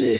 Yeah.